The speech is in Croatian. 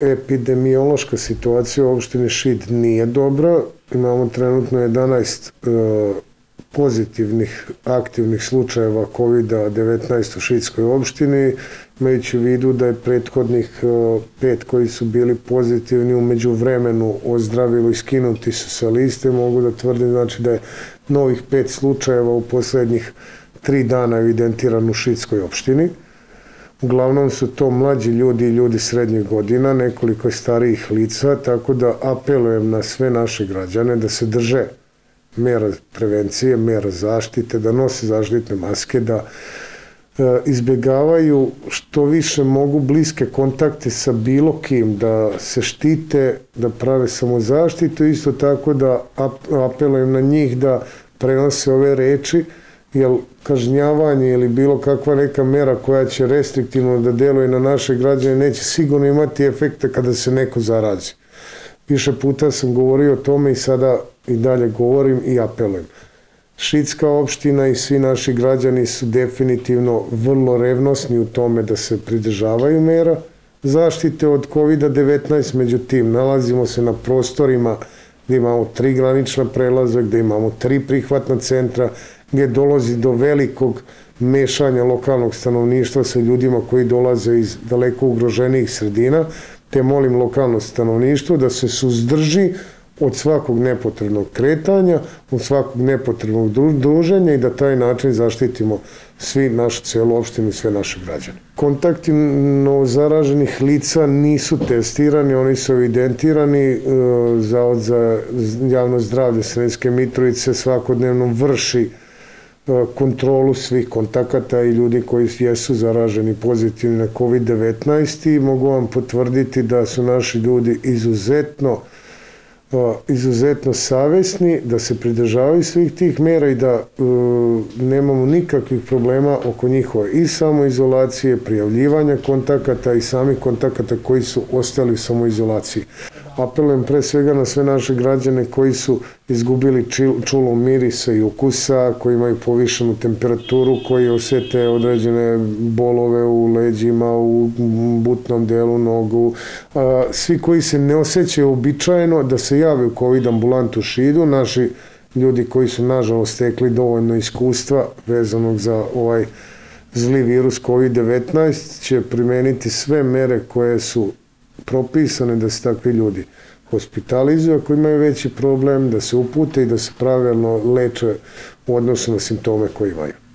Epidemiološka situacija u opštini Šid nije dobra. Imamo trenutno 11 e, pozitivnih aktivnih slučajeva COVID-19 u Šidskoj opštini, imajući u vidu da je prethodnih e, pet koji su bili pozitivni umeđu vremenu ozdravilo i skinuti su sa liste, mogu da tvrdim znači da je novih pet slučajeva u poslednjih tri dana evidentiran u Šidskoj opštini. Uglavnom su to mlađi ljudi i ljudi srednjih godina, nekoliko starijih lica, tako da apelujem na sve naše građane da se drže mera prevencije, mera zaštite, da nose zaštitne maske, da e, izbjegavaju što više mogu bliske kontakte sa bilo kim, da se štite, da prave samozaštitu, isto tako da apelujem na njih da prenose ove reči, jer kažnjavanje ili bilo kakva neka mera koja će restriktivno da deluje na naše građane neće sigurno imati efekta kada se neko zarazi. Više puta sam govorio o tome i sada i dalje govorim i apelujem. Šitska opština i svi naši građani su definitivno vrlo revnosni u tome da se pridržavaju mera zaštite od COVID-19, međutim nalazimo se na prostorima gde imamo tri granična prelaza, gde imamo tri prihvatna centra, gde dolazi do velikog mešanja lokalnog stanovništva sa ljudima koji dolaze iz daleko ugroženijih sredina, te molim lokalno stanovništvo da se suzdrži od svakog nepotrebnog kretanja, od svakog nepotrebnog druženja i da taj način zaštitimo svi našu celu opštinu i sve naše građane. Kontakti zaraženih lica nisu testirani, oni su evidentirani. E, Zavod za javno zdravlje Sredske Mitrovice svakodnevno vrši e, kontrolu svih kontakata i ljudi koji jesu zaraženi pozitivni na COVID-19 i mogu vam potvrditi da su naši ljudi izuzetno izuzetno savesni, da se pridržavaju svih tih mera i da e, nemamo nikakvih problema oko njihove i samoizolacije, prijavljivanja kontakata i samih kontakata koji su ostali u samoizolaciji. Apelujem pre svega na sve naše građane koji su izgubili čulo mirisa i ukusa, koji imaju povišenu temperaturu, koji osete određene bolove u leđima, u butnom delu nogu. Svi koji se ne osjećaju običajeno da se jave u COVID ambulantu šidu, naši ljudi koji su nažalost stekli dovoljno iskustva vezanog za ovaj zli virus COVID-19 će primeniti sve mere koje su propisane da se takvi ljudi hospitalizuju ako imaju veći problem, da se upute i da se pravilno leče u odnosu na simptome koje imaju.